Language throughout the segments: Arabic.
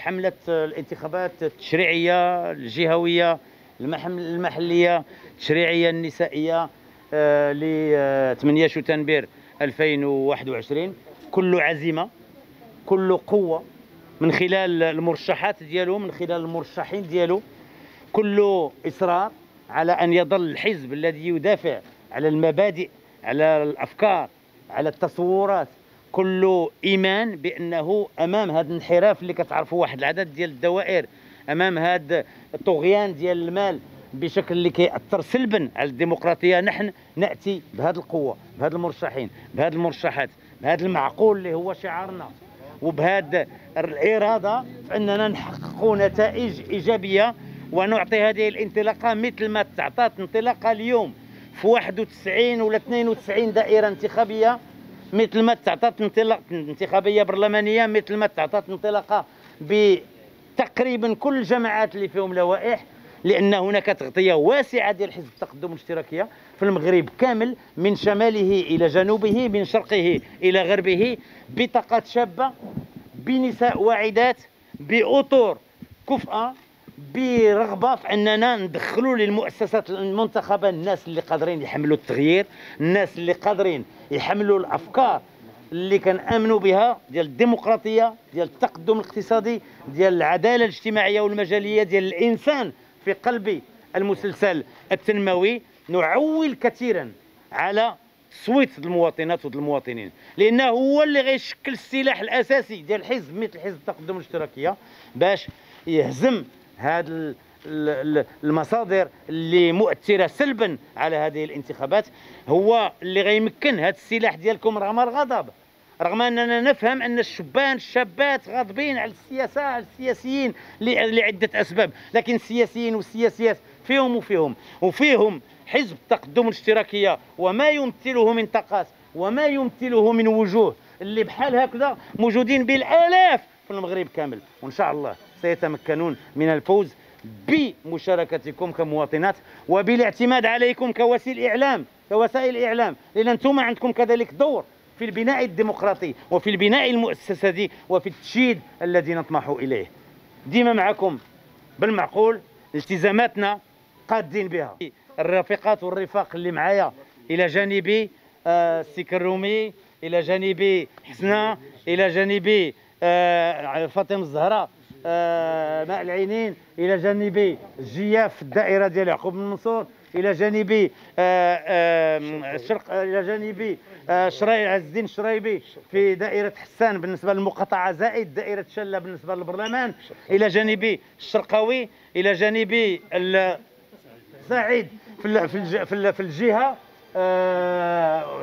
حملة الانتخابات التشريعية الجهوية المحلية التشريعية النسائية آه، ل 8 شتنبر 2021 كل عزيمة كل قوة من خلال المرشحات ديالو من خلال المرشحين ديالو كل إصرار على أن يظل الحزب الذي يدافع على المبادئ على الأفكار على التصورات كل إيمان بأنه أمام هذا الانحراف اللي كتعرفوا واحد العدد ديال الدوائر أمام هذا الطغيان ديال المال بشكل اللي كيأثر سلبا على الديمقراطية نحن نأتي بهذه القوة بهذه المرشحين بهذه المرشحات بهذا المعقول اللي هو شعارنا وبهذا الإرادة فاننا نحقق نتائج إيجابية ونعطي هذه الانطلاقة مثل ما تعطات انطلاقة اليوم في 91 ولا 92 دائرة انتخابية. مثل ما تعطات انطلاقه انتخابية برلمانية مثل ما تعطات انطلاقة بتقريبا كل الجماعات اللي فيهم لوائح لأن هناك تغطية واسعة ديال حزب التقدم الاشتراكية في المغرب كامل من شماله إلى جنوبه من شرقه إلى غربه بطاقات شابة بنساء واعدات باطور كفءه برغبة في أننا ندخلوا للمؤسسات المنتخبة الناس اللي قادرين يحملوا التغيير الناس اللي قادرين يحملوا الأفكار اللي كنامنوا بها ديال الديمقراطية ديال التقدم الاقتصادي ديال العدالة الاجتماعية والمجالية ديال الإنسان في قلب المسلسل التنموي. نعول كثيرا على تصويت المواطنات والمواطنين لأنه هو اللي غيشكل السلاح الأساسي ديال الحزب مثل حزب التقدم الاشتراكية باش يهزم هذا المصادر اللي مؤثرة سلبا على هذه الانتخابات هو اللي غيمكن هذا السلاح ديالكم رغم الغضب رغم أننا نفهم أن الشبان الشابات غاضبين على السياسة على السياسيين لعدة أسباب لكن السياسيين والسياسيات فيهم وفيهم وفيهم حزب التقدم الاشتراكية وما يمثله من طاقات وما يمثله من وجوه. اللي بحال هكذا موجودين بالآلاف في المغرب كامل. وإن شاء الله سيتمكنون من الفوز بمشاركتكم كمواطنات وبالاعتماد عليكم كوسيل إعلام كوسائل إعلام. لأن أنتم عندكم كذلك دور في البناء الديمقراطي وفي البناء المؤسساتي وفي التشييد الذي نطمح إليه. ديما معكم بالمعقول التزاماتنا قادين بها. الرفيقات والرفاق اللي معايا إلى جانبي آه السكرومي إلى جانبي حسنة إلى جانبي آه فاطمة الزهراء آه ماء العينين إلى جانبي جياف في الدائرة ديال يعقوب بن منصور إلى جانبي آه الشرق إلى جانبي شراي عز الدين الشرايبي في دائرة حسان بالنسبة للمقاطعة زائد دائرة شلة بالنسبة للبرلمان إلى جانبي الشرقاوي إلى جانبي سعيد في في الجهة.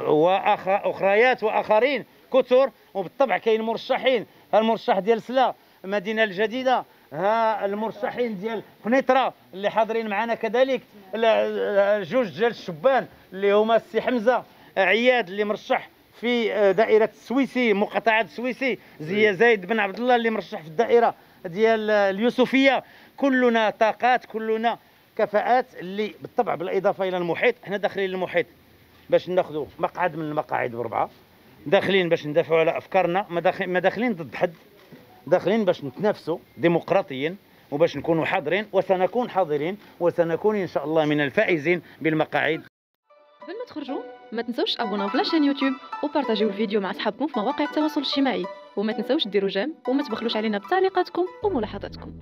واخريات وآخرين كثر وبالطبع كاين مرشحين. المرشح ديال سلا المدينة الجديدة. ها المرشحين ديال فنيطره اللي حاضرين معنا كذلك. جوج ديال الشبان اللي هما السي حمزة عياد اللي مرشح في دائرة السويسي مقاطعة السويسي. زي زايد بن عبد الله اللي مرشح في الدائرة ديال اليوسفية. كلنا طاقات كلنا كفاءات اللي بالطبع بالإضافة إلى المحيط. إحنا داخلين للمحيط باش ناخذوا مقعد من المقاعد بربعة. داخلين باش ندافعوا على أفكارنا ما داخلين ضد حد. داخلين باش نتنافسوا ديمقراطيا وباش نكونوا حاضرين وسنكون حاضرين وسنكون إن شاء الله من الفائزين بالمقاعد. قبل ما تخرجوا ما تنسوش تابوناو في لاشين يوتيوب وبارطاجيو الفيديو مع أصحابكم في مواقع التواصل الاجتماعي. وما تنسوش ديروا جيم وما تبخلوش علينا بتعليقاتكم وملاحظاتكم.